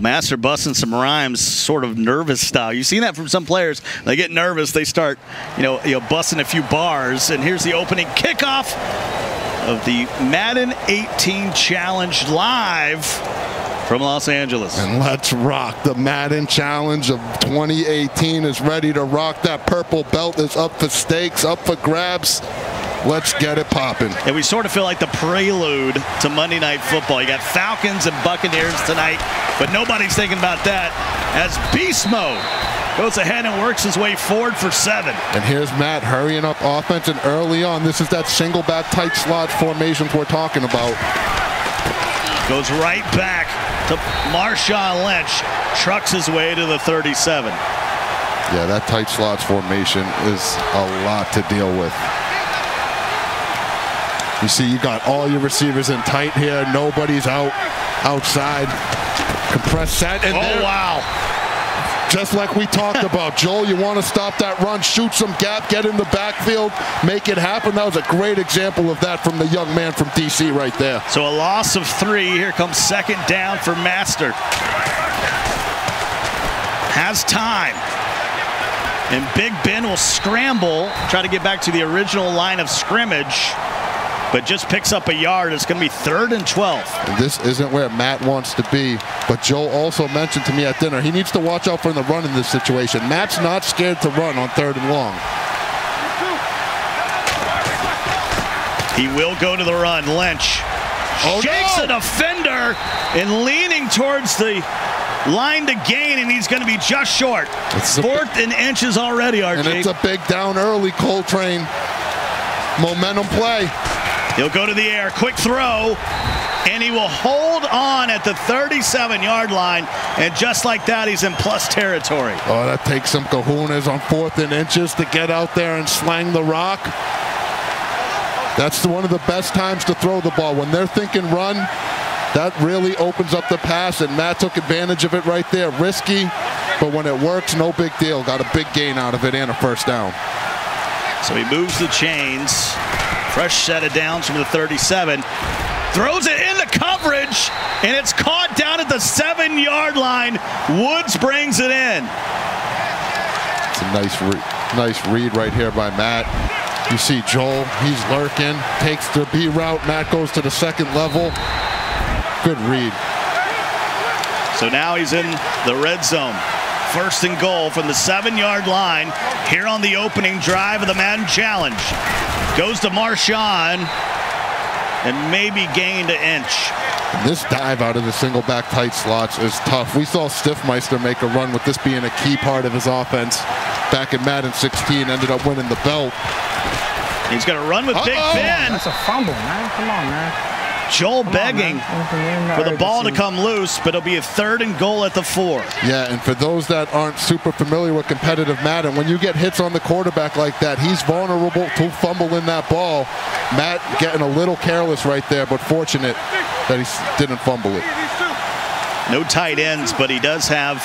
Mattster busting some rhymes, sort of nervous style. You've seen that from some players. They get nervous, they start, you know, you know, busting a few bars. And here's the opening kickoff of the Madden 18 Challenge live from Los Angeles. And let's rock. The Madden Challenge of 2018 is ready to rock. That purple belt is up for stakes, up for grabs. Let's get it popping. And we sort of feel like the prelude to Monday Night Football. You got Falcons and Buccaneers tonight, but nobody's thinking about that as Beast Mode goes ahead and works his way forward for seven. And here's Matt hurrying up offense, and early on, this is that single back tight slot formations we're talking about. Goes right back to Marshawn Lynch, trucks his way to the 37. Yeah, that tight slots formation is a lot to deal with. You see, you got all your receivers in tight here. Nobody's out outside. Compressed set. And oh, there, wow. Just like we talked about. Joel, you want to stop that run, shoot some gap, get in the backfield, make it happen. That was a great example of that from the young man from D.C. right there. So a loss of three. Here comes second down for Mattster. Has time. And Big Ben will scramble, try to get back to the original line of scrimmage but just picks up a yard. It's going to be third and 12. This isn't where Matt wants to be, but Joe also mentioned to me at dinner he needs to watch out for the run in this situation. Matt's not scared to run on third and long. He will go to the run. Lynch oh, shakes no. a defender and leaning towards the line to gain, and he's going to be just short. It's Fourth and inches already, RJ. And it's a big down early, Coltrane. Momentum play. He'll go to the air, quick throw, and he will hold on at the 37-yard line. And just like that, he's in plus territory. Oh, that takes some kahunas on fourth and inches to get out there and slang the rock. That's one of the best times to throw the ball. When they're thinking run, that really opens up the pass, and Matt took advantage of it right there. Risky, but when it works, no big deal. Got a big gain out of it and a first down. So he moves the chains. Fresh set of downs from the 37. Throws it into coverage, and it's caught down at the seven yard line. Woods brings it in. It's a nice, re nice read right here by Matt. You see Joel, he's lurking, takes the B route. Matt goes to the second level. Good read. So now he's in the red zone. First and goal from the seven yard line here on the opening drive of the Madden Challenge. Goes to Marshawn and maybe gained an inch. This dive out of the single back tight slots is tough. We saw Stiffmeister make a run with this being a key part of his offense back in Madden 16, ended up winning the belt. He's going to run with uh -oh. Big Ben. That's a fumble, man. Come on, man. Joel Come begging on, for the ball to come loose, but it'll be a third and goal at the four. Yeah, and for those that aren't super familiar with competitive Madden, when you get hits on the quarterback like that, he's vulnerable to fumble in that ball. Matt getting a little careless right there, but fortunate that he didn't fumble it. No tight ends, but he does have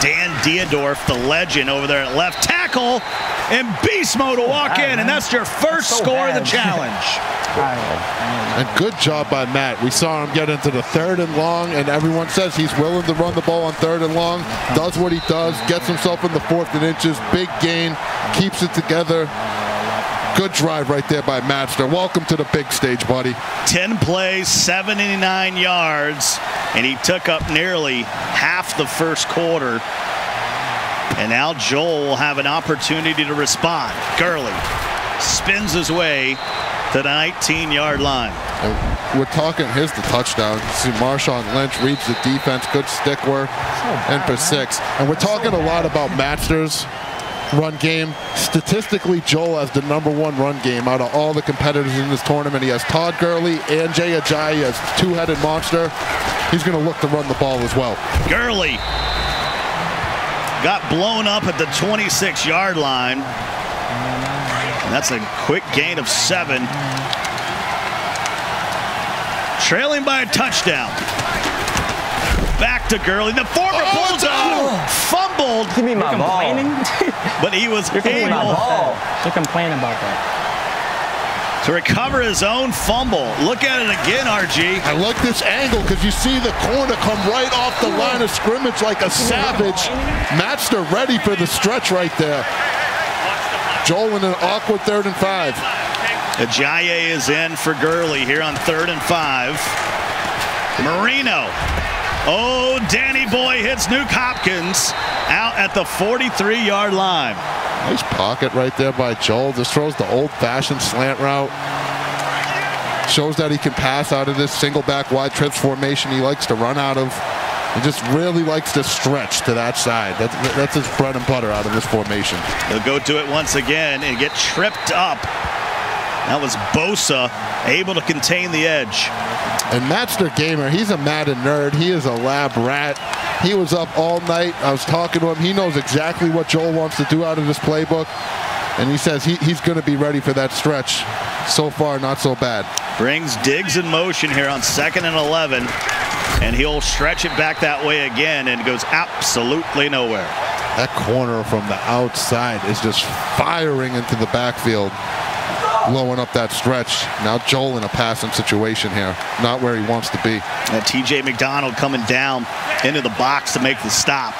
Dan Dierdorf, the legend, over there at left tackle, and beast mode to walk in, and that's your first so score bad. of the challenge. And good job by Matt. We saw him get into the third and long, and everyone says he's willing to run the ball on third and long, does what he does, gets himself in the fourth and inches, big gain, keeps it together. Good drive right there by Mattster. Welcome to the big stage, buddy. 10 plays, 79 yards, and he took up nearly half the first quarter. And now Joel will have an opportunity to respond. Gurley spins his way to the 19-yard line. And we're talking, here's the touchdown. You see Marshawn Lynch reads the defense, good stick work, and for six. And we're talking a lot about Mattster's run game. Statistically, Joel has the number one run game out of all the competitors in this tournament. He has Todd Gurley and Jay Ajayi as two-headed monster. He's going to look to run the ball as well. Gurley got blown up at the 26-yard line. That's a quick gain of seven. Trailing by a touchdown. Back to Gurley. The former oh, Bulldog fumbled. Give me my You're ball. but he was You're able. My ball. You're complaining about that. To recover his own fumble. Look at it again, RG. I like this angle because you see the corner come right off the line of scrimmage like a savage. Mattster ready for the stretch right there. Joel in an awkward third and five. Ajayi is in for Gurley here on third and five. Marino. Oh, Danny Boy hits Nuke Hopkins out at the 43-yard line. Nice pocket right there by Joel. Just throws the old-fashioned slant route. Shows that he can pass out of this single back wide trips formation he likes to run out of. He just really likes to stretch to that side. That's, that's his bread and butter out of this formation. He'll go to it once again and get tripped up. That was Bosa able to contain the edge. And Mattster Gamer, he's a Madden nerd. He is a lab rat. He was up all night. I was talking to him. He knows exactly what Joel wants to do out of this playbook. And he says he, he's going to be ready for that stretch. So far, not so bad. Brings Diggs in motion here on second and 11. And he'll stretch it back that way again and goes absolutely nowhere. That corner from the outside is just firing into the backfield blowing up that stretch. Now Joel in a passing situation here, not where he wants to be. And TJ McDonald coming down into the box to make the stop.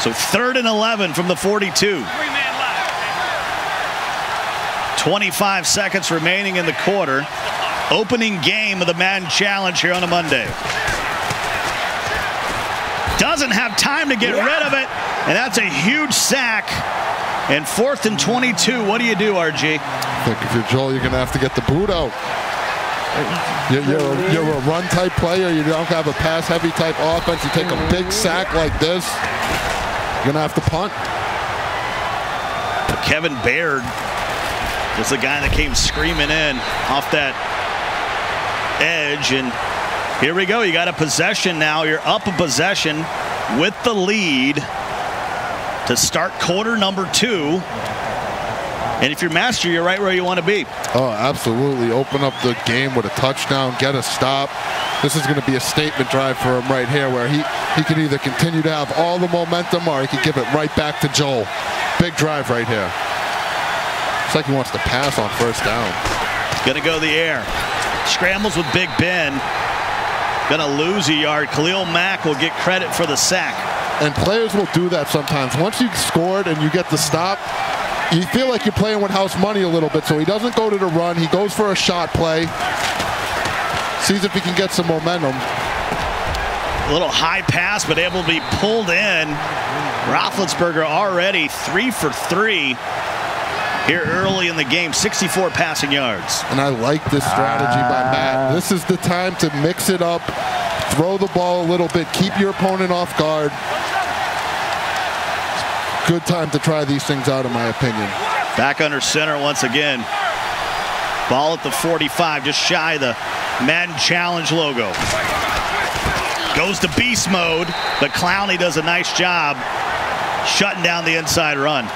So third and 11 from the 42. 25 seconds remaining in the quarter. Opening game of the Madden Challenge here on a Monday. Doesn't have time to get yeah. rid of it, and that's a huge sack. And fourth and 22, what do you do, RG? I think if you're Joel, you're going to have to get the boot out. You're, you're, a, you're a run type player. You don't have a pass heavy type offense. You take a big sack like this, you're going to have to punt. Kevin Baird was the guy that came screaming in off that edge. And here we go. You got a possession now. You're up a possession with the lead to start quarter number two. And if you're Mattster, you're right where you want to be. Oh, absolutely. Open up the game with a touchdown, get a stop. This is going to be a statement drive for him right here where he, he can either continue to have all the momentum or he can give it right back to Joel. Big drive right here. It's like he wants to pass on first down. Going to go the air. Scrambles with Big Ben. Going to lose a yard. Khalil Mack will get credit for the sack. And players will do that sometimes. Once you've scored and you get the stop, you feel like you're playing with house money a little bit. So he doesn't go to the run. He goes for a shot play. Sees if he can get some momentum. A little high pass, but able to be pulled in. Roethlisberger already three for three here early in the game, 64 passing yards. And I like this strategy by Matt. Ah. This is the time to mix it up throw the ball a little bit, keep your opponent off guard. Good time to try these things out, in my opinion. Back under center once again. Ball at the 45, just shy the Madden Challenge logo. Goes to beast mode, but Clowney does a nice job shutting down the inside run.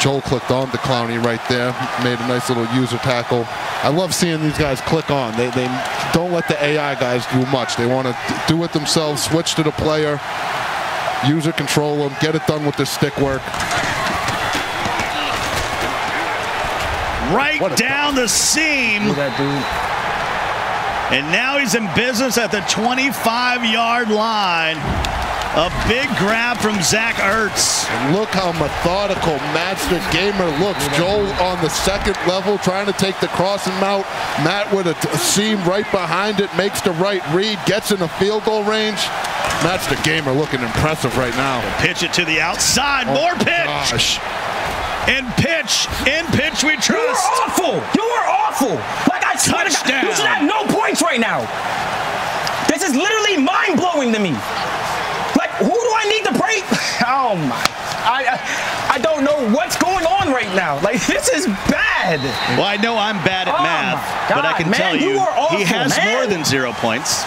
Joel clicked on to Clowney right there, made a nice little user tackle. I love seeing these guys click on. They, they don't let the AI guys do much. They want to do it themselves, switch to the player, user control them, get it done with the stick work. Right down the seam. that dude. And now he's in business at the 25-yard line. A big grab from Zach Ertz. And look how methodical Mattster Gamer looks. Joel on the second level trying to take the crossing out. Matt with a, seam right behind it, makes the right read, gets in the field goal range. Mattster Gamer looking impressive right now. Pitch it to the outside. Oh, More pitch. Gosh. In pitch, in pitch we trust. You are awful. You are awful. Like I swear Touchdown. you should have no points right now. This is literally mind blowing to me. Who do I need to break? Oh my. I, I, I don't know what's going on right now. Like this is bad. Well, I know I'm bad at oh math, but I can man, tell you, you awful, he has man. more than zero points.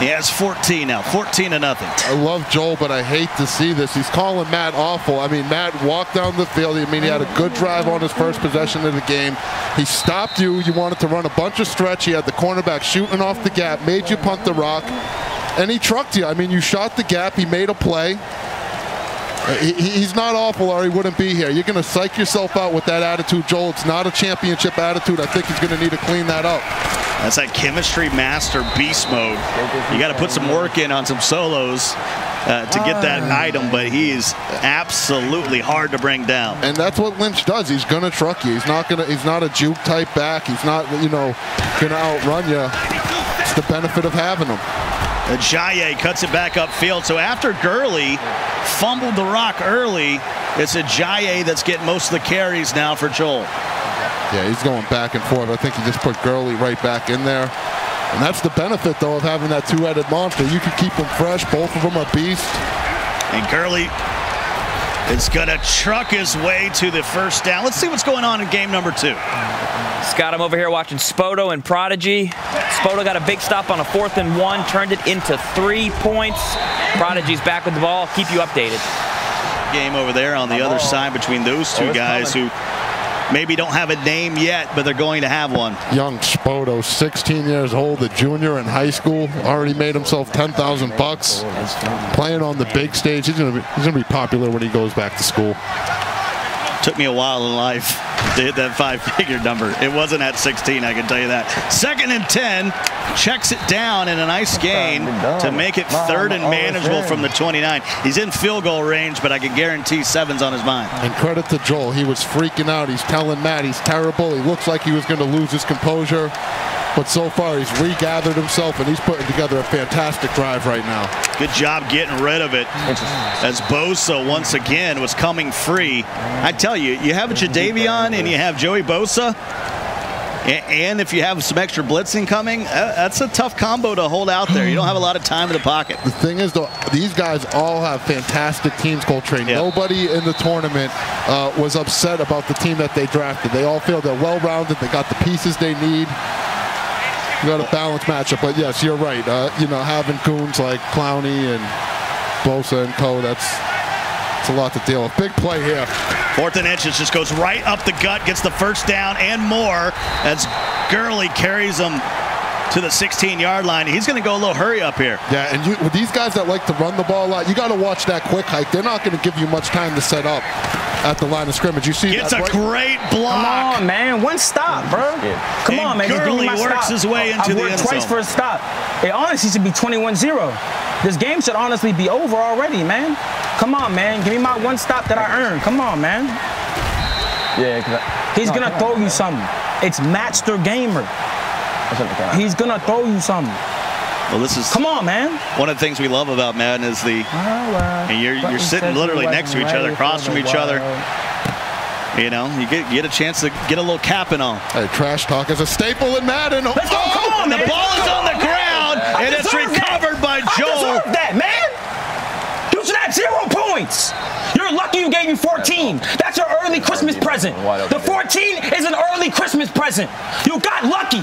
He has 14 now, 14 to nothing. I love Joel, but I hate to see this. He's calling Matt awful. I mean, Matt walked down the field. I mean, he had a good drive on his first possession of the game. He stopped you. You wanted to run a bunch of stretch. He had the cornerback shooting off the gap, made you punt the rock and he trucked you. I mean, you shot the gap. He made a play. He, he's not awful or he wouldn't be here. You're going to psych yourself out with that attitude, Joel. It's not a championship attitude. I think he's going to need to clean that up. That's that chemistry master beast mode. You got to put some work in on some solos uh, to get that item, but he is absolutely hard to bring down. And that's what Lynch does. He's going to truck you. He's not going to. He's not a juke type back. He's not, you know, going to outrun you. It's the benefit of having him. Ajayi cuts it back upfield. So after Gurley fumbled the rock early, it's Ajayi that's getting most of the carries now for Joel. Yeah, he's going back and forth. I think he just put Gurley right back in there. And that's the benefit, though, of having that two-headed monster. You can keep them fresh. Both of them are beasts. And Gurley is going to truck his way to the first down. Let's see what's going on in game number two. Scott, I'm over here watching Spoto and Prodigy. Spoto got a big stop on a fourth and one, turned it into three points. Prodigy's back with the ball. Keep you updated. Game over there on the other side between those two guys who maybe don't have a name yet, but they're going to have one. Young Spoto, 16 years old, a junior in high school, already made himself 10,000 bucks, playing on the big stage. He's going to be he's going to be popular when he goes back to school. Took me a while in life to hit that five-figure number. It wasn't at 16, I can tell you that. Second and 10, checks it down in a nice gain to make it third and manageable from the 29. He's in field goal range, but I can guarantee seven's on his mind. And credit to Joel. He was freaking out. He's telling Matt he's terrible. He looks like he was going to lose his composure. But so far, he's regathered himself, and he's putting together a fantastic drive right now. Good job getting rid of it. As Bosa once again was coming free. I tell you, you have a Jadeveon and you have Joey Bosa. And if you have some extra blitzing coming, uh, that's a tough combo to hold out there. You don't have a lot of time in the pocket. The thing is, though, these guys all have fantastic teams Coltrane. Yeah. Nobody in the tournament uh, was upset about the team that they drafted. They all feel they're well-rounded. They got the pieces they need. You got a balanced matchup. But yes, you're right. Uh, you know, having goons like Clowney and Bosa and Co. That's it's a lot to deal with. Big play here. Fourth and inches just goes right up the gut, gets the first down and more as Gurley carries him to the 16-yard line. He's going to go a little hurry up here. Yeah, and you, with these guys that like to run the ball a lot, you got to watch that quick hike. They're not going to give you much time to set up at the line of scrimmage. You see It's a right- great Come block. on, man. One stop, bro. Come And on, man. Just Gurley works stop. his way into I the worked end twice zone. for a stop. It honestly should be 21-0. This game should honestly be over already, man. Come on, man. Give me my one stop that I earned. Come on, man. Yeah, I. He's No, gonna throw on. you something. It's Mattster Gamer. That's what the- He's gonna throw you something. Well, this is Come on, man. one of the things we love about Madden is the oh, and you're you're sitting literally next to each other, across from each other. You know, you get get a chance to get a little capping on. Hey, trash talk is a staple in Madden. Let's go. Come on, oh, The ball is on the ground, I and it's deserve that. recovered by I Joel. deserve that, man. You should have zero points. You're lucky you gave me 14. That's your early Christmas present. The 14 is an early Christmas present. You got lucky.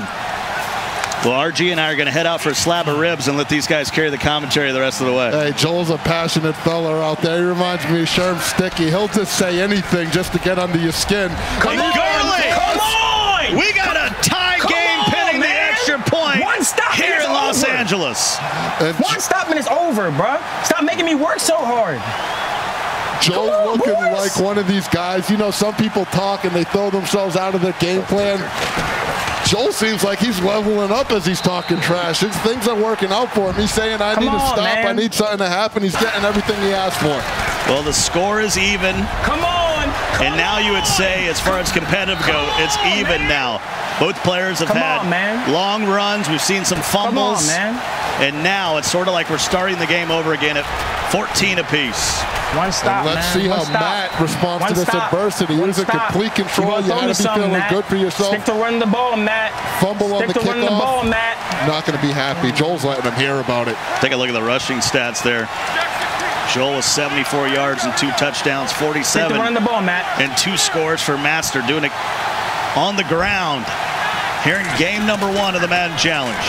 Well, RG and I are going to head out for a slab of ribs and let these guys carry the commentary the rest of the way. Hey, Joel's a passionate fella out there. He reminds me of Sherm Sticky. He'll just say anything just to get under your skin. Come on, Gurley! Come on. We got a tie Come game on, pending the man. extra point One stop here in Los over. Angeles. And One stop and it's over, bruh. Stop making me work so hard. Joel's Come on, looking boys. like one of these guys. You know, some people talk and they throw themselves out of their game plan. Joel seems like he's leveling up as he's talking trash. His things are working out for him. He's saying, I Come need to on, stop. I need something to happen. He's getting everything he asked for. Well, the score is even, Come on. and now you would say, as far as competitive go, it's even now. Both players have Come had on, man. long runs. We've seen some Come on, fumbles. man. And now it's sort of like we're starting the game over again at 14 apiece. One stop, And let's man. see One how stop. Matt responds One to this stop. adversity. One He was in stop. complete control. You, gonna You had to be feeling Matt. good for yourself. Stick to running the ball, Matt. Fumble on Stick the to running the ball, Matt. Not going to be happy. Joel's letting him hear about it. Take a look at the rushing stats there. Joel with 74 yards and two touchdowns, 47. Stick to 47 running the ball, Matt. and two scores for Mattster, doing it on the ground. Here in game number one of the Madden Challenge.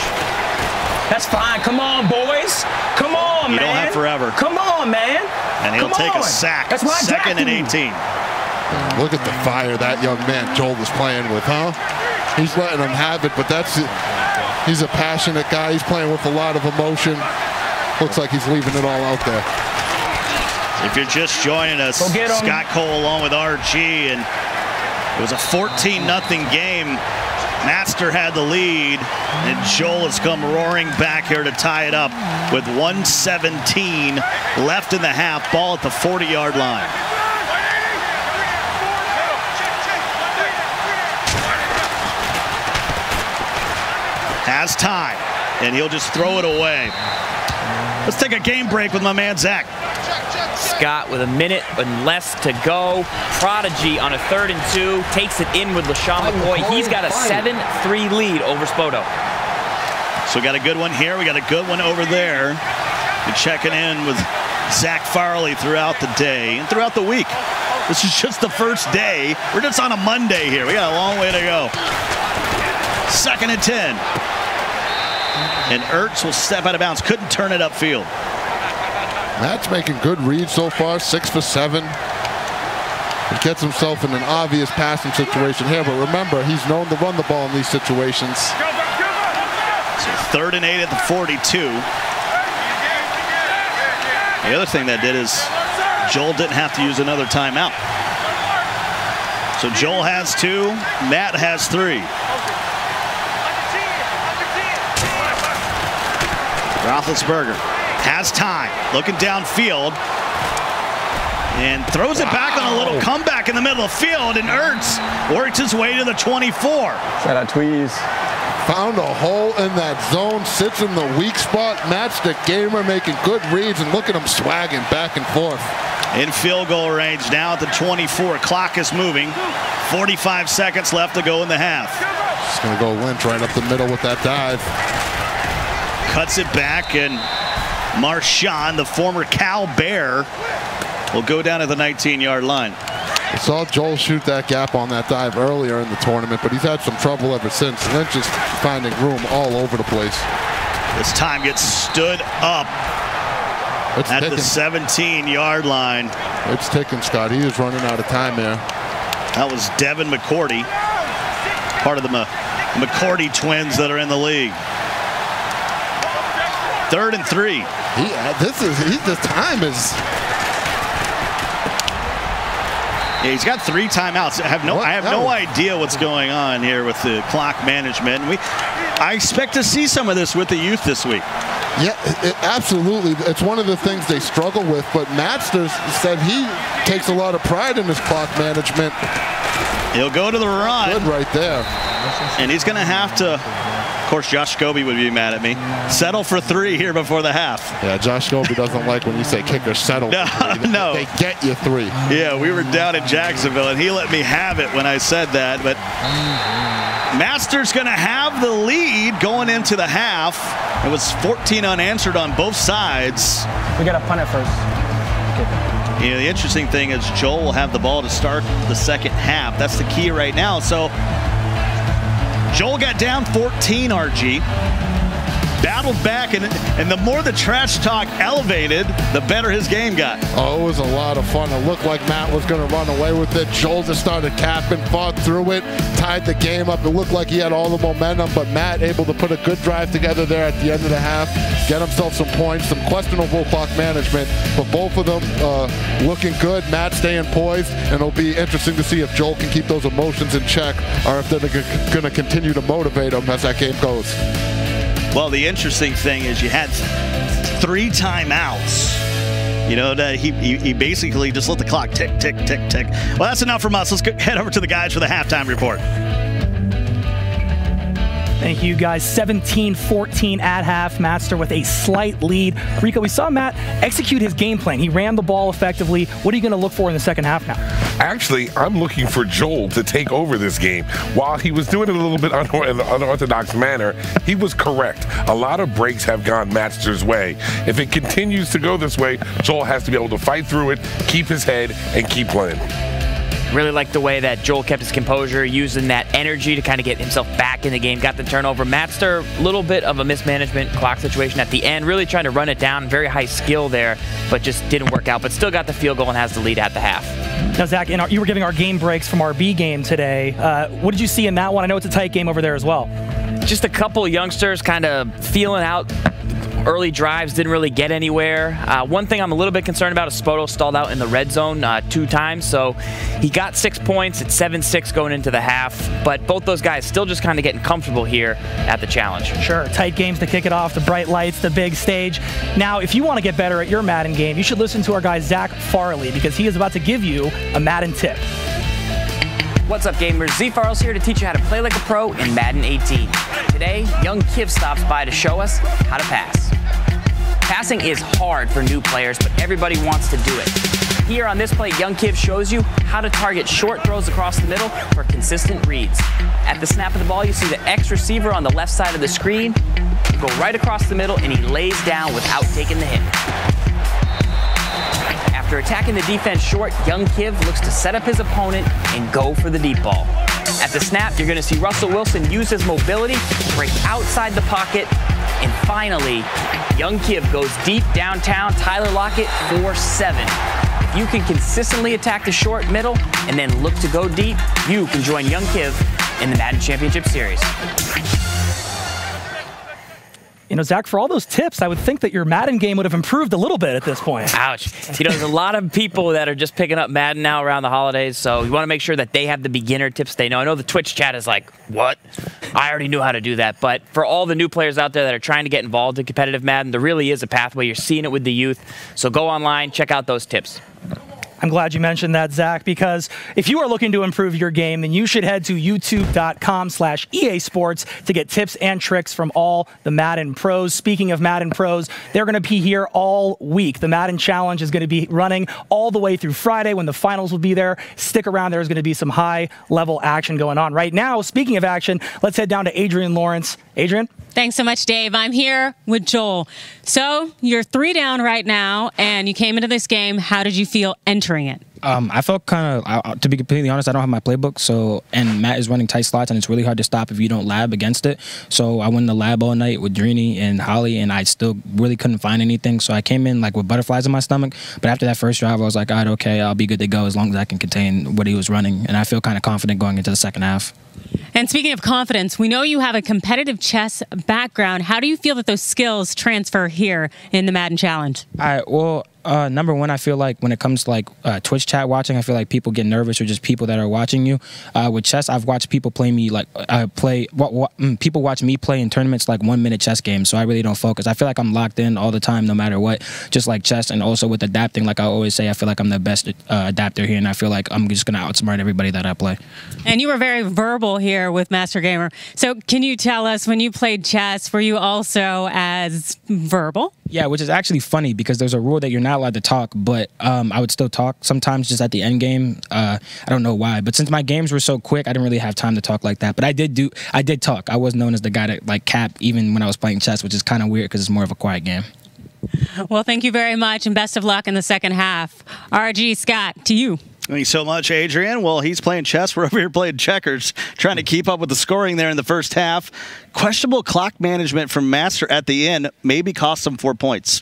That's fine. Come on, boys. Come on, You man. don't have forever. Come on, man. And he'll Come take a sack. That's why Second and 18. Look at the fire that young man Joel was playing with, huh? He's letting him have it, but that's he's a passionate guy. He's playing with a lot of emotion. Looks like he's leaving it all out there. If you're just joining us, Go get 'em. Scott Cole along with RG, and it was a 14-0 game. Mattster had the lead, and Joel has come roaring back here to tie it up with 117 left in the half. Ball at the 40 yard line. Has time, and he'll just throw it away. Let's take a game break with my man Zach. Scott with a minute and less to go. Prodigy on a third and two takes it in with LeSean McCoy. He's got a 7-3 lead over Spoto. So we got a good one here. We got a good one over there. We're checking in with Zach Farley throughout the day and throughout the week. This is just the first day. We're just on a Monday here. We got a long way to go. Second and 10. And Ertz will step out of bounds. Couldn't turn it upfield. Matt's making good reads so far, six for seven. He gets himself in an obvious passing situation here, but remember, he's known to run the ball in these situations. So third and eight at the 42. The other thing that did is Joel didn't have to use another timeout. So Joel has two, Matt has three. Roethlisberger has time, looking downfield, and throws it back on a little comeback in the middle of the field, and Ertz works his way to the 24. Shout out Tweez. Found a hole in that zone, sits in the weak spot. Mattster Gamer making good reads, and look at him swagging back and forth. In field goal range now at the 24. Clock is moving. 45 seconds left to go in the half. Just gonna go Lynch right up the middle with that dive. Cuts it back, and Marshawn, the former Cal Bear, will go down at the 19-yard line. I saw Joel shoot that gap on that dive earlier in the tournament, but he's had some trouble ever since. Lynch is finding room all over the place. This time gets stood up It's at ticking. the 17-yard line. It's ticking, Scott. He is running out of time there. That was Devin McCourty, part of the McCourty twins that are in the league. Third and three. He, uh, this is he, the time is Yeah, he's got three timeouts. I have no, What? I have no idea what's going on here with the clock management. We, I expect to see some of this with the youth this week. Yeah, it, absolutely. It's one of the things they struggle with. But Matsters said he takes a lot of pride in his clock management. He'll go to the run, Good right there. and he's going to have to. Of course, Josh Scobee would be mad at me. Settle for three here before the half. Yeah, Josh Scobee doesn't like when you say kicker settle. No, for three. no. They get you three. Yeah, we were down in Jacksonville, and he let me have it when I said that. But Mattster's going to have the lead going into the half. It was 14 unanswered on both sides. We got to punt it first. You know, the interesting thing is Joel will have the ball to start the second half. That's the key right now. So Joel got down 14 RG. Battled back, and, and the more the trash talk elevated, the better his game got. Oh, it was a lot of fun. It looked like Matt was going to run away with it. Joel just started capping, fought through it, tied the game up. It looked like he had all the momentum, but Matt able to put a good drive together there at the end of the half, get himself some points, some questionable clock management, but both of them uh, looking good. Matt staying poised, and it'll be interesting to see if Joel can keep those emotions in check or if they're going to continue to motivate him as that game goes. Well, the interesting thing is you had three timeouts. You know, that he, he, he basically just let the clock tick, tick, tick, tick. Well, that's enough from us. Let's go, head over to the guys for the halftime report. Thank you guys. 17-14 at half. Mattster with a slight lead. Rico, we saw Matt execute his game plan. He ran the ball effectively. What are you going to look for in the second half now? Actually, I'm looking for Joel to take over this game. While he was doing it a little bit in an unorthodox manner, he was correct. A lot of breaks have gone Mattster's way. If it continues to go this way, Joel has to be able to fight through it, keep his head, and keep playing. Really liked the way that Joel kept his composure, using that energy to kind of get himself back in the game. Got the turnover. Mattster, a little bit of a mismanagement clock situation at the end. Really trying to run it down. Very high skill there, but just didn't work out. But still got the field goal and has the lead at the half. Now, Zach, in our, you were giving our game breaks from our B game today. Uh, what did you see in that one? I know it's a tight game over there as well. Just a couple youngsters kind of feeling out early drives didn't really get anywhere. Uh, one thing I'm a little bit concerned about is Spoto stalled out in the red zone uh, two times, so he got six points at 7-6 going into the half. But both those guys still just kind of getting comfortable here at the challenge. Sure, tight games to kick it off, the bright lights, the big stage. Now, if you want to get better at your Madden game, you should listen to our guy Zach Farley because he is about to give you a Madden tip. What's up, gamers? Z Farley's here to teach you how to play like a pro in Madden 18. Today, young Kiv stops by to show us how to pass. Passing is hard for new players, but everybody wants to do it. Here on this play, Young Kiv shows you how to target short throws across the middle for consistent reads. At the snap of the ball, you see the X receiver on the left side of the screen. Go right across the middle, and he lays down without taking the hit. After attacking the defense short, young Kiv looks to set up his opponent and go for the deep ball. At the snap, you're going to see Russell Wilson use his mobility, break outside the pocket, and finally, young Kiv goes deep downtown. Tyler Lockett 4-7. If you can consistently attack the short middle and then look to go deep, you can join young Kiv in the Madden Championship Series. You know, Zach, for all those tips, I would think that your Madden game would have improved a little bit at this point. Ouch. You know, there's a lot of people that are just picking up Madden now around the holidays, so you want to make sure that they have the beginner tips they know. I know the Twitch chat is like, what? I already knew how to do that. But for all the new players out there that are trying to get involved in competitive Madden, there really is a pathway. You're seeing it with the youth. So go online, check out those tips. I'm glad you mentioned that, Zach, because if you are looking to improve your game, then you should head to youtube.com slash EA Sports to get tips and tricks from all the Madden pros. Speaking of Madden pros, they're going to be here all week. The Madden Challenge is going to be running all the way through Friday when the finals will be there. Stick around. There's going to be some high level action going on. Right now, speaking of action, let's head down to Adrian Lawrence. Adrian? Thanks so much, Dave. I'm here with Joel. So you're three down right now, and you came into this game. How did you feel entering it? Um, I felt kind of, to be completely honest, I don't have my playbook. So, and Matt is running tight slots, and it's really hard to stop if you don't lab against it. So, I went in the lab all night with Drini and Holly, and I still really couldn't find anything. So, I came in like with butterflies in my stomach. But after that first drive, I was like, all right, okay, I'll be good to go as long as I can contain what he was running. And I feel kind of confident going into the second half. And speaking of confidence, we know you have a competitive chess background. How do you feel that those skills transfer here in the Madden Challenge? I well, uh, number one, I feel like when it comes to like uh, Twitch chat watching, I feel like people get nervous or just people that are watching you. Uh, with chess, I've watched people play me like I play. What, what, mm, people watch me play in tournaments like one minute chess games, so I really don't focus. I feel like I'm locked in all the time, no matter what. Just like chess, and also with adapting, like I always say, I feel like I'm the best uh, adapter here, and I feel like I'm just gonna outsmart everybody that I play. And you were very verbal here with Mattster Gamer. So can you tell us when you played chess, were you also as verbal? Yeah, which is actually funny because there's a rule that you're not allowed to talk, but um, I would still talk sometimes just at the end game. Uh, I don't know why, but since my games were so quick, I didn't really have time to talk like that. But I did do, I did talk. I was known as the guy that like cap even when I was playing chess, which is kind of weird because it's more of a quiet game. Well, thank you very much, and best of luck in the second half. RG Scott, to you. Thanks so much, Adrian. Well, he's playing chess. We're over here playing checkers, trying to keep up with the scoring there in the first half. Questionable clock management from Mattster at the end maybe cost him four points.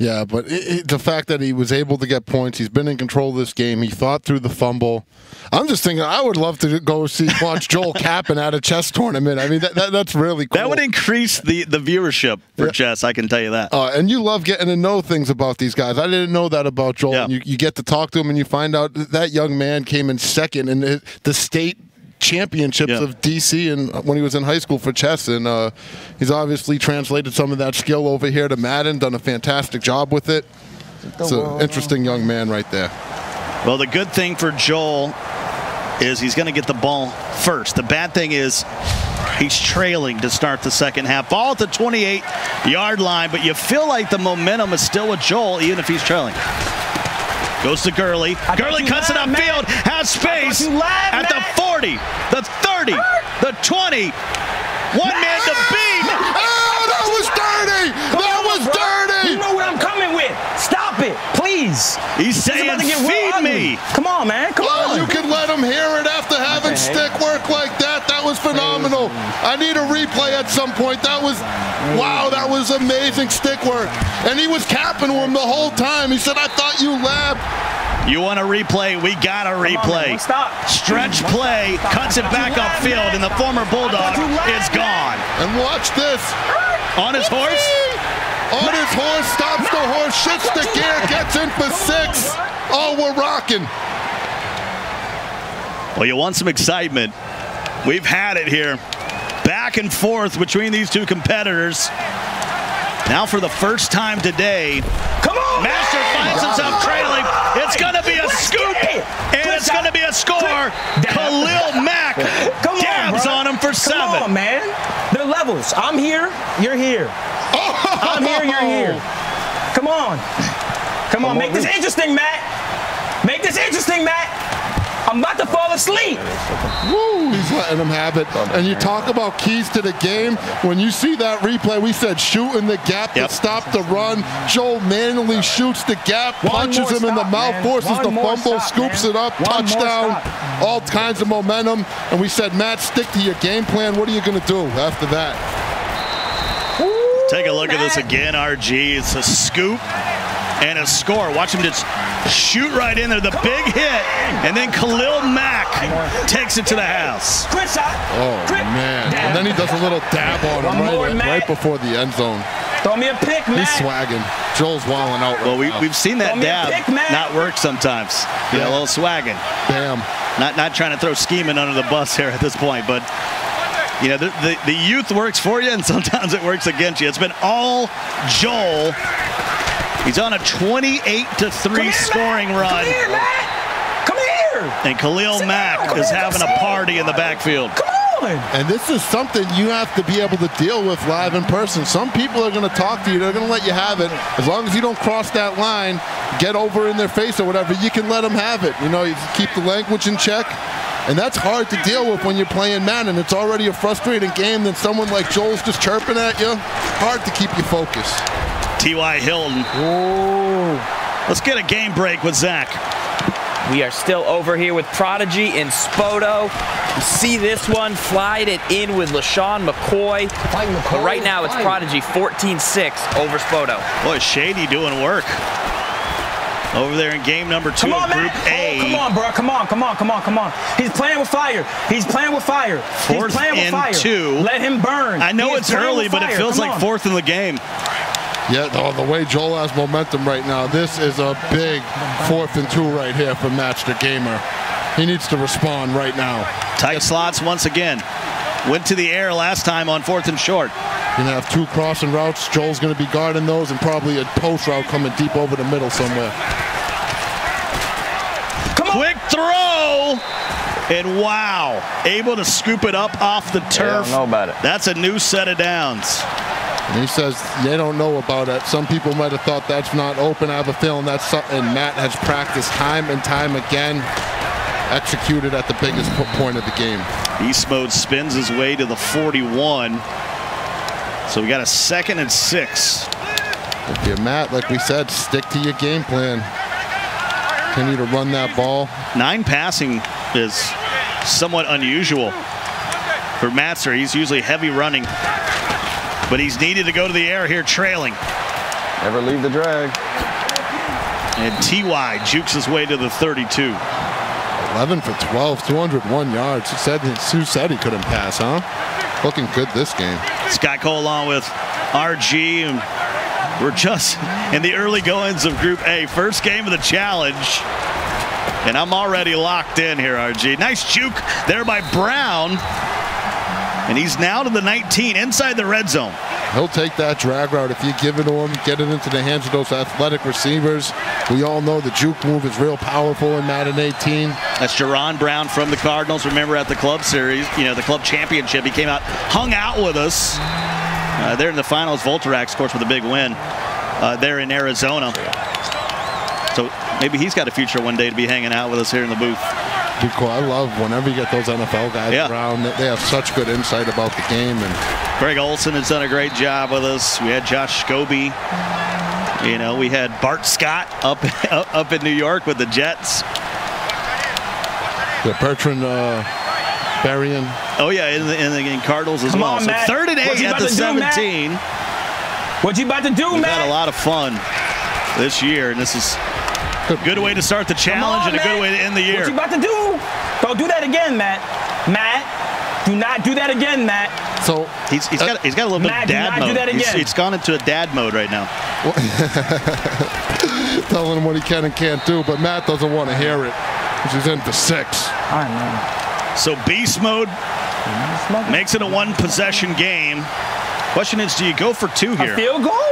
Yeah, but it, it, the fact that he was able to get points, he's been in control of this game. He thought through the fumble. I'm just thinking, I would love to go see watch Joel Kappen at a chess tournament. I mean, that, that, that's really cool. That would increase the, the viewership for yeah. chess. I can tell you that. Uh, and you love getting to know things about these guys. I didn't know that about Joel. Yeah. You, you get to talk to him, and you find out that young man came in second in the state championships yeah. of DC and when he was in high school for chess, and uh, he's obviously translated some of that skill over here to Madden. Done a fantastic job with it. It's an interesting young man right there. Well, the good thing for Joel is he's going to get the ball first. The bad thing is he's trailing to start the second half. Ball at the 28 yard line, but you feel like the momentum is still with Joel, even if he's trailing. Goes to Gurley. Gurley cuts it upfield, has space at the 40, the 30, the 20. One man to beat. Oh, that was dirty. That was dirty. You know what I'm coming with. Stop it, please. He's saying, feed me. Come on, man. Come well, on. You can let him hear it after having stick work like that. That was phenomenal. I need a replay at some point. That was, wow, that was amazing stick work. And he was capping him the whole time. He said, I thought you labbed. You want a replay? We got a replay. On, Stop. Stretch play, cuts it back upfield, and the former Bulldog is gone. And watch this. On his horse? Oh. On his horse, stops the horse, shifts the gear, gets in for six. Oh, we're rocking. Well, you want some excitement. We've had it here. Back and forth between these two competitors. Now, for the first time today, Come on, Mattster man! finds himself trailing. It's going to be a scoop, and it's going to be a score. Khalil Mack Come on, dabs on him for Come seven. on, man. Levels. I'm here. You're here. I'm here. You're here. Come on. Come on. Make this interesting, Matt. Make this interesting, Matt. I'm about to fall asleep. Woo, he's letting them have it. Oh, and you talk about keys to the game. When you see that replay, we said shoot in the gap Yep. to stop the run. Joel manually shoots the gap, One punches more him in the mouth, man. forces One the fumble, stop, scoops man. it up, One touchdown, all kinds of momentum. And we said, Matt, stick to your game plan. What are you going to do after that? Take a look at this again, RG. It's a scoop and a score. Watch him just shoot right in there. The big hit, and then Khalil Mack takes it to the house. Oh, man. And then he does a little dab on him right, Matt. right before the end zone. Throw me a pick, He's swagging. Joel's walling out. Well, right we, now. we've seen that Throw dab pick, not work sometimes. You know, a little swagging. Bam. Not not trying to throw scheming under the bus here at this point, but you know the, the, the youth works for you, and sometimes it works against you. It's been all Joel. He's on a 28 to three here, scoring Matt. run, Come here, Matt. Come here. and Khalil Sit Mack down. is here, having a party in the backfield. Come on. And this is something you have to be able to deal with live in person. Some people are going to talk to you. They're going to let you have it. As long as you don't cross that line, get over in their face or whatever, you can let them have it. You know, you keep the language in check. And that's hard to deal with when you're playing Madden. It's already a frustrating game. Then someone like Joel's just chirping at you. Hard to keep you focused. T.Y. Hilton. Let's get a game break with Zach. We are still over here with Prodigy and Spoto. You see this one, flied it in with LeSean McCoy. But right now it's Prodigy 14-6 over Spoto. Boy, Shady doing work over there in game number two on, of Group Matt. A. Oh, come on, bro. Come on, come on, come on, come on. He's playing with fire. He's playing with fire. Fourth He's playing with fire. two. Let him burn. I know He it's early, but it feels Come like on. fourth in the game. Yeah, oh, the way Joel has momentum right now, this is a big fourth and two right here for Mattster Gamer. He needs to respond right now. Tight slots once again. Went to the air last time on fourth and short. You're gonna have two crossing routes. Joel's gonna be guarding those, and probably a post route coming deep over the middle somewhere. Quick throw. And wow, able to scoop it up off the I turf. don't know about it. That's a new set of downs. And he says they don't know about it. Some people might have thought that's not open. I have a feeling that's something Matt has practiced time and time again, executed at the biggest point of the game. Beast mode spins his way to the 41. So we got a second and six. If you're Matt, like we said, stick to your game plan. Continue to run that ball. Nine passing is somewhat unusual for Mattster. He's usually heavy running, but he's needed to go to the air here trailing. Never leave the drag. And Ty jukes his way to the 32. 11 for 12, 201 yards. He said, Sue said he couldn't pass, huh? Looking good this game. Scott Cole along with RG. And we're just in the early goings of Group A. First game of the challenge. And I'm already locked in here, RG. Nice juke there by Brown. And he's now to the 19 inside the red zone. He'll take that drag route if you give it to him, get it into the hands of those athletic receivers. We all know the juke move is real powerful in Madden 18. That's Jaron Brown from the Cardinals. Remember at the club series, you know, the club championship, he came out, hung out with us. Uh, there in the finals, Volterax, of course, with a big win uh, there in Arizona. So maybe he's got a future one day to be hanging out with us here in the booth. Be cool. I love whenever you get those NFL guys Yeah. around. They have such good insight about the game. And Greg Olsen has done a great job with us. We had Josh Scobee. You know, we had Bart Scott up up in New York with the Jets. the Bertrand uh, Berrien. Oh yeah, in the, in the in Cardinals as Come well. on, so Matt. third and What eight you at about the to do, Matt? 17. What you about to do, We've man? had a lot of fun this year, and this is a good way to start the challenge on, and a good way to end the year. What you about to do? Don't do that again, Matt. Matt. Do not do that again, Matt. So He's, he's uh, got he's got a little bit Matt, of do dad not do mode. that He's- again. it's gone into a dad mode right now. telling him what he can and can't do, but Matt doesn't want to hear it. 'cause He's in for six. All right, man. So beast mode makes it a one possession game. Question is, do you go for two here? A field goal?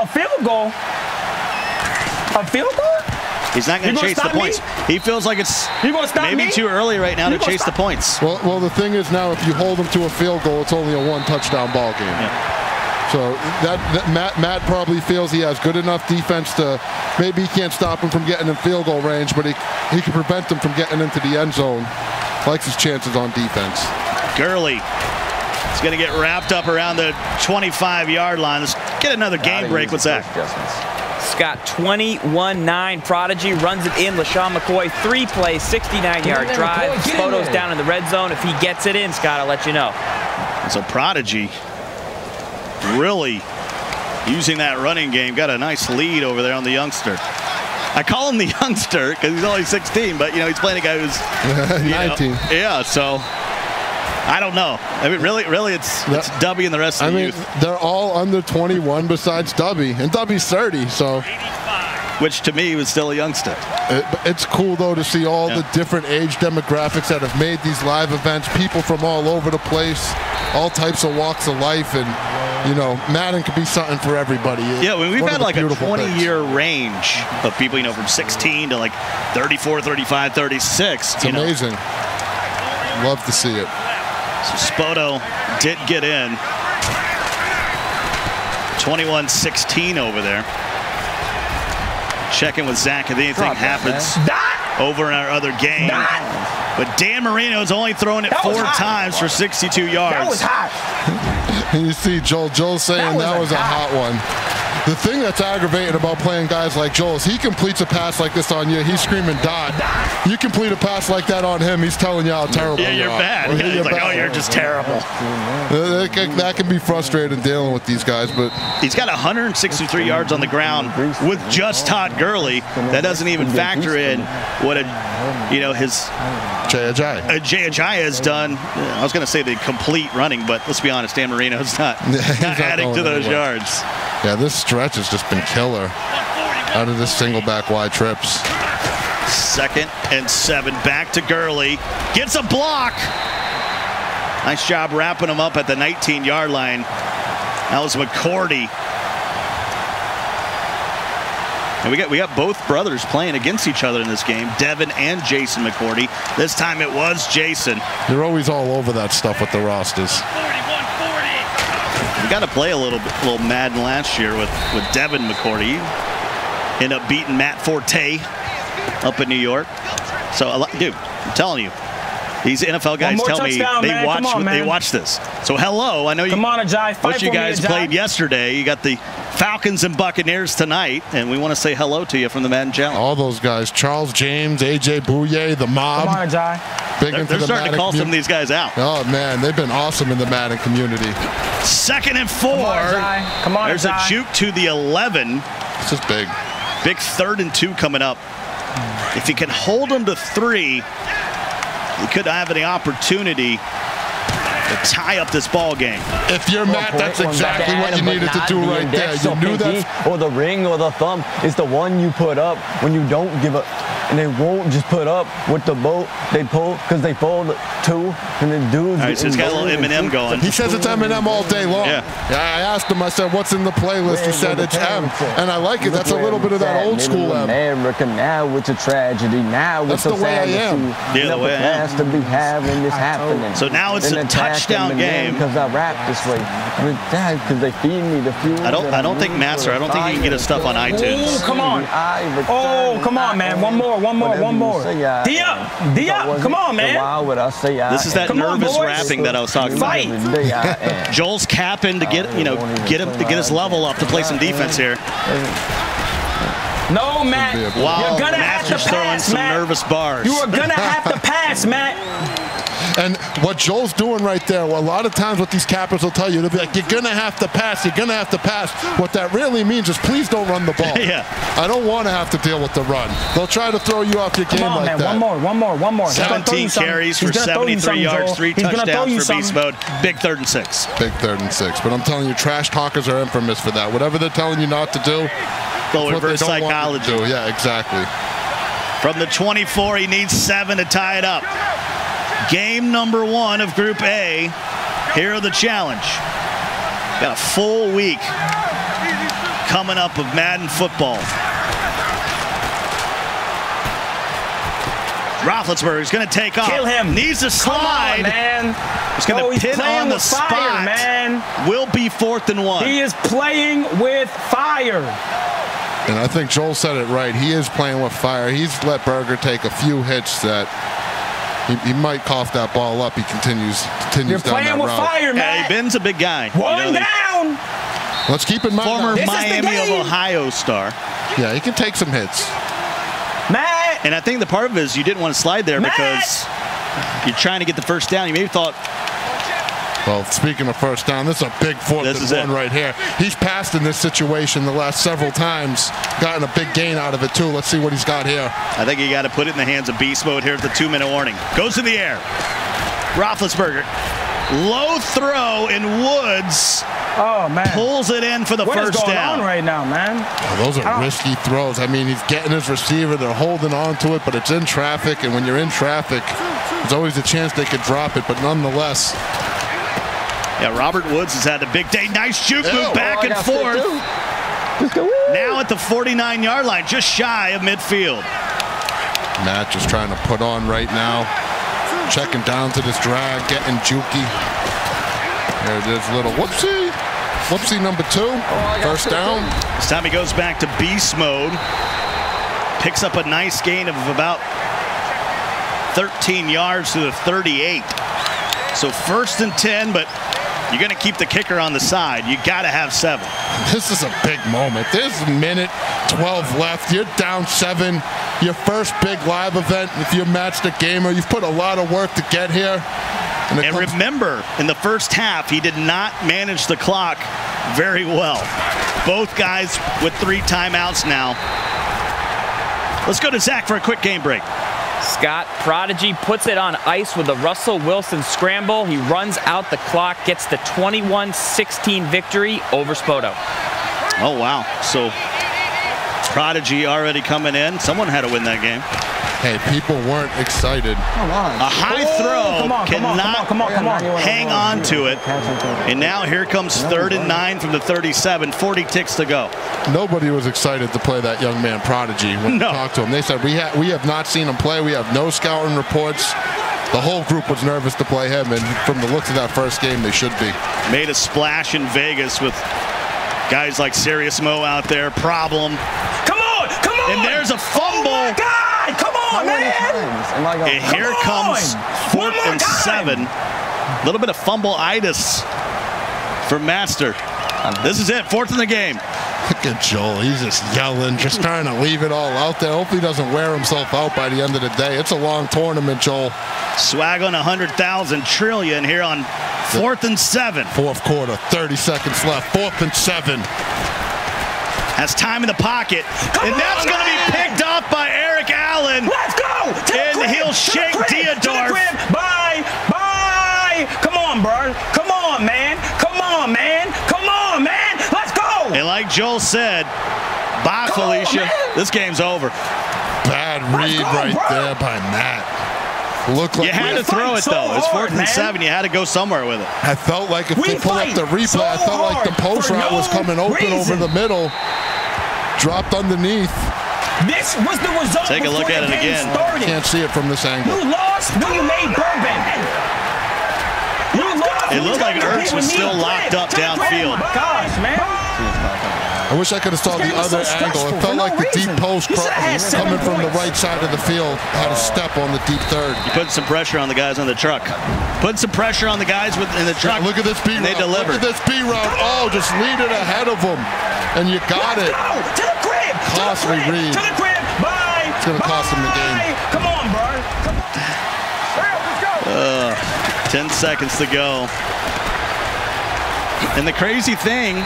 A field goal? A field goal? He's not going to chase the stop me? points. He feels like it's You maybe me? too early right now You to gonna chase the points. Well, well, the thing is now, if you hold him to a field goal, it's only a one touchdown ball game. So that, that Matt Matt probably feels he has good enough defense to maybe he can't stop him from getting in field goal range, but he he can prevent him from getting into the end zone. Likes his chances on defense. Gurley is going to get wrapped up around the 25 yard line. Let's get another game break with Zach. Scott 21-9 Prodigy runs it in. LeSean McCoy three plays, 69 yard drive. McCoy, get in Photos down in the red zone. If he gets it in, Scott, I'll let you know. So Prodigy really using that running game. Got a nice lead over there on the youngster. I call him the youngster because he's only 16, but you know he's playing a guy who's you know, 19. yeah, so I don't know. I mean, really, really, it's it's Dubby and the rest of I the mean, youth, they're all under 21 besides Dubby, and Dubby's 30. So which to me was still a youngster. it, it's cool though to see all Yeah. the different age demographics that have made these live events. People from all over the place, all types of walks of life, and you know, Madden could be something for everybody. Yeah, we've had like a 20 things. year range of people, you know, from 16 to like 34, 35, 36. It's you know. amazing. Love to see it. So Spoto did get in. 21-16 over there. Checking with Zach if anything happens Dot! over in our other game. Dot! But Dan Marino's only thrown it That four times for 62 yards. That was hot. You see Joel, Joel saying That that was was, a a hot one. The thing that's aggravating about playing guys like Joel is he completes a pass like this on you, he's screaming dot. You complete a pass like that on him, he's telling you how terrible Yeah, you you're bad. Or, Yeah, he's "You're like, oh, you're just terrible. Uh, That can, that can be frustrating dealing with these guys, but He's got 163 yards on the ground with just Todd Gurley. That doesn't even factor in what a, you know, his Jay Ajayi. uh, Jay Ajayi has done. I was going to say the complete running, but let's be honest, Dan Marino's not, not not adding to those anywhere. yards. Yeah, this stretch has just been killer. Out of this single back wide trips. Second and seven. Back to Gurley. Gets a block. Nice job wrapping him up at the 19 yard line. That was McCourty. And we got we got both brothers playing against each other in this game, Devin and Jason McCourty. This time it was Jason. They're always all over that stuff with the rosters. We got to play a little bit, little Madden last year with with Devin McCourty. End up beating Matt Forte up in New York. So, a dude, I'm telling you, these NFL guys more tell me touchdown, they man. watch on, they man. watch this. So, hello, I know you. Come on, Ajay. Fight What you for me, guys played yesterday. You got the Falcons and Buccaneers tonight, and we want to say hello to you from the Madden Challenge. All those guys. Charles James, AJ Bouye, the mob. Come on, Ajay. Big They're, into they're the starting to call some of these guys out. Oh man, they've been awesome in the Madden community. Second and four. Come on, Ajay. Come on, There's a juke to the 11. This is big. Big third and two coming up. If he can hold them to three, he could have the opportunity to tie up this ball game. If you're Matt, that's exactly what you needed to do right there. You knew that. Or the ring or the thumb is the one you put up when you don't give up. And they won't just put up with the boat they pull because they fold two and the dudes. All right, so he's got a little Eminem going. He says it's Eminem all day long. Yeah. I asked him. I said, "What's in the playlist?" He said it's M, and I like it. That's a little bit of that old school M. America now it's a tragedy. Now That's it's a the way I am. Yeah, the way I am. class to be having this happening. So now it's a touchdown game. Because I rap this way. Because they feed me the fuel. I don't- I don't think Mattster, I don't think you can get his stuff on iTunes. Ooh, come on. Oh, come on, man. One more, one more, whatever one more. say, I D up, If D I up. Come on, man. Why would I say I This is that Come on, nervous boys. rapping that I was talking about. Fight. Every day Joel's capping to get, you know, get him to get his level up to play some defense here. No, Matt. Should be a- You're gonna have to Mattster's throwing pass, some Matt. nervous bars. You are gonna have to pass, Matt. And what Joel's doing right there, well, a lot of times what these cappers will tell you, they'll be like, you're going to have to pass, you're going to have to pass. What that really means is please don't run the ball. Yeah. I don't want to have to deal with the run. They'll try to throw you off your game on, like man. that. One more, one more, one more. He's gonna throw 17 carries for gonna throw you 73 yards, Joel. three He's gonna throw you touchdowns for beast mode. Big third and six. Big third and six. But I'm telling you, trash talkers are infamous for that. Whatever they're telling you not to do, Little it's what they reverse don't want to psychology. do. Yeah, exactly. From the 24, he needs seven to tie it up. Game number one of Group A. Here are the challenge. Got a full week coming up of Madden football. Roethlisberger's going to take off. Kill him. Needs to Come slide. on, man. He's going Oh, to he's pin playing on the with fire, spot. man. Will be fourth and one. He is playing with fire. And I think Joel said it right. He is playing with fire. He's let Berger take a few hits that he, he might cough that ball up. He continues continues You're down playing that with route. fire, Hey. Ben's a big guy. You know, down. Let's keep in mind. Former This Miami of. Ohio star. yeah, he can take some hits. Matt. And I think the part of it is you didn't want to slide there Matt! because you're trying to get the first down. You maybe thought, Well, speaking of first down, this is a big fourth This and is one it. right here. He's passed in this situation the last several times, gotten a big gain out of it too. Let's see what he's got here. I think you got to put it in the hands of beast mode. Here's the two minute warning. Goes to the air. Roethlisberger. Low throw in Woods. Oh man. Pulls it in for the What is first going down. on right now, man? Oh, those are risky throws. I mean, he's getting his receiver, they're holding on to it, but it's in traffic, and when you're in traffic, there's always a chance they could drop it, but nonetheless, Yeah, Robert Woods has had a big day. Nice juke Ew. move back Oh, and forth. too. Just go, woo. Now at the 49 yard line, just shy of midfield. Matt just trying to put on right now. Checking down to this drag, getting jukey. There it is, little whoopsie. Whoopsie number two. First down. This time he goes back to beast mode. Picks up a nice gain of about 13 yards to the 38. So first and 10, but you're going to keep the kicker on the side. You got to have seven. This is a big moment. There's a minute 12 left. You're down seven. Your first big live event. If you're Mattster Gamer, you've put a lot of work to get here. And And remember, in the first half, he did not manage the clock very well. Both guys with three timeouts now. Let's go to Zach for a quick game break. Prodigy puts it on ice with the Russell Wilson scramble. He runs out the clock, gets the 21-16 victory over Spoto. Oh, wow. So, Prodigy already coming in. Someone had to win that game. Hey, people weren't excited. Come on. A high Oh, throw come on, come on, cannot come on, come on, come on. hang on to it. And now here comes third and nine from the 37. 40 ticks to go. Nobody was excited to play that young man Prodigy when No. we talked to him. They said we ha- we have not seen him play. We have no scouting reports. The whole group was nervous to play him, and from the looks of that first game, they should be. Made a splash in Vegas with guys like Serious Mo out there. Problem. Come on, come on. And there's a fumble. Oh my How on, many man. times am I going And here Come comes fourth One and time. seven. A little bit of fumble-itis for Mattster. This is it. Fourth in the game. Look at Joel. He's just yelling, just trying to leave it all out there. Hopefully, he doesn't wear himself out by the end of the day. It's a long tournament, Joel. Swag on 100,000 trillion here on fourth and seven. Fourth quarter, 30 seconds left. Fourth and seven. Has time in the pocket. Come and that's going to be picked picked off by Eric Allen. Let's go. To the And crib, he'll to the shake crib, to the crib. Bye, bye. Come on, bro. Come on, man. Come on, man. Come on, man. Let's go. And like Joel said, bye, Come Felicia. man. this game's over. Bad read go, right bro. there by Matt. Look like You had to throw it, so though. It's hard, fourth and seven. You had to go somewhere with it. I felt like if We they pull up the replay, so I felt like the post for route was coming open over the middle, dropped underneath. This was the result. Take a look at the it game again. Started. Can't see it from this angle. You lost when you made bourbon. You lost. It when looked like got Ertz was still to locked up to the crib. downfield. Gosh, man. I wish I could have saw the other so angle. It felt for like no the deep post You cro- should've had seven coming from the right side of the field had a step on the deep third. You put some pressure on the guys on the truck. Put some pressure on the guys with, in the truck. Look at this B and route. They delivered. Look at this B route. Oh, just lead it ahead of them. And you got Let's it. go to to the Costly crib, read. To the crib. Bye. It's gonna cost him the game. Come on, bro. Come on. Uh, 10 seconds to go. And the crazy thing,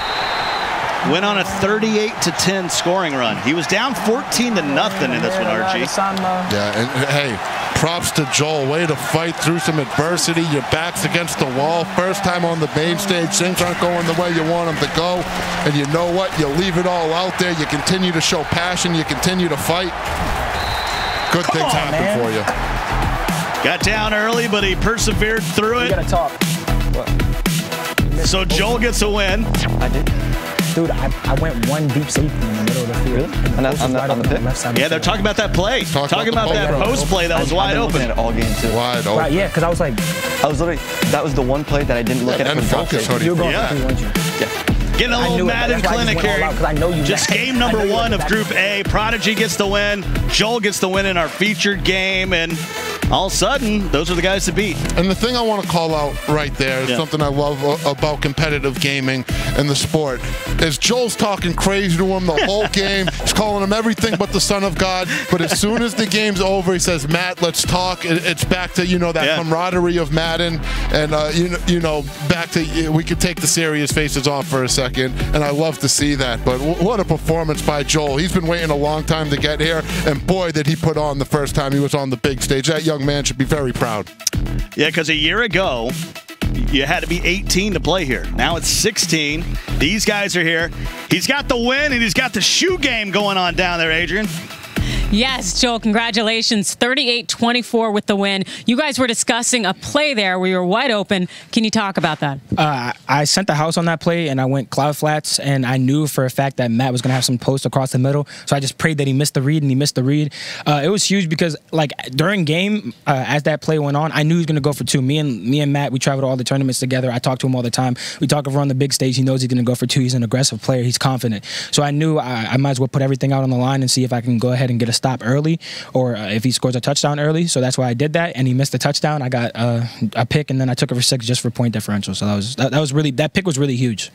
went on a 38 to 10 scoring run. He was down 14 to nothing in this one, Archie. Yeah, and and, hey, props to Joel. Way to fight through some adversity. Your back's against the wall. First time on the main stage. Things aren't going the way you want them to go. And you know what? You leave it all out there. You continue to show passion. You continue to fight. Good Come things on, happen man. for you. Got down early, but he persevered through You it. gotta talk. So Joel gets a win. I did. Dude, I, I went one deep safety in the middle of the field. Really? And the On that- post on was the- wide on the open pick? left side Yeah, they're talking about that play. Talk talking about about that post. post play that was I've wide open. at all game too. Wide open. Right, yeah, because I was like, I was literally that was the one play that I didn't look at And for the drop focus, safety. hoodie. you're going Yeah. for three, weren't you? Yeah. Getting a little knew it. Madden That's why I just clinic here. I know you Just game number one of Group A. Prodigy gets the win. Joel gets the win in our featured game, and all of a sudden, those are the guys to beat. And the thing I want to call out right there is Yeah. something I love about competitive gaming and the sport is Joel's talking crazy to him the whole game. He's calling him everything but the son of God. But as soon as the game's over, he says, "Matt, let's talk." It's back to you know that Yeah. camaraderie of Madden, and uh, you know, you know back to we could take the serious faces off for a second, and I love to see that. But what a performance by Joel! He's been waiting a long time to get here, and boy, did he put on the first time he was on the big stage. That young man should be very proud. Yeah, because a year ago, you had to be 18 to play here. Now it's 16. These guys are here. He's got the win, and he's got the shoe game going on down there, Adrian. Yes, Joel, congratulations. 38 24 with the win. You guys were discussing a play there where you were wide open. Can you talk about that? Uh, I sent the house on that play and I went cloud flats and I knew for a fact that Matt was going to have some post across the middle. So I just prayed that he missed the read and he missed the read. Uh, it was huge because like during game, uh, as that play went on, I knew he was going to go for two. Me and me and Matt, we traveled all the tournaments together. I talk to him all the time. We talk over on the big stage. He knows he's going to go for two. He's an aggressive player. He's confident. So I knew I, I might as well put everything out on the line and see if I can go ahead and get a stop early or uh, if he scores a touchdown early. So that's why I did that. And he missed the touchdown. I got uh, a pick and then I took it for six just for point differential. So that was that, that was really that pick was really huge.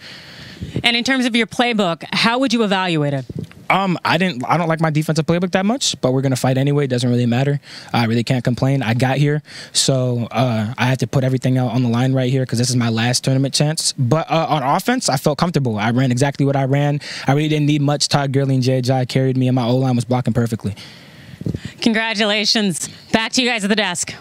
And in terms of your playbook, how would you evaluate it? Um, I didn't. I don't like my defensive playbook that much, but we're gonna fight anyway. It doesn't really matter. I really can't complain. I got here, so uh, I have to put everything out on the line right here because this is my last tournament chance. But uh, on offense, I felt comfortable. I ran exactly what I ran. I really didn't need much. Todd Gurley and Jai carried me, and my O line was blocking perfectly. Congratulations. Back to you guys at the desk.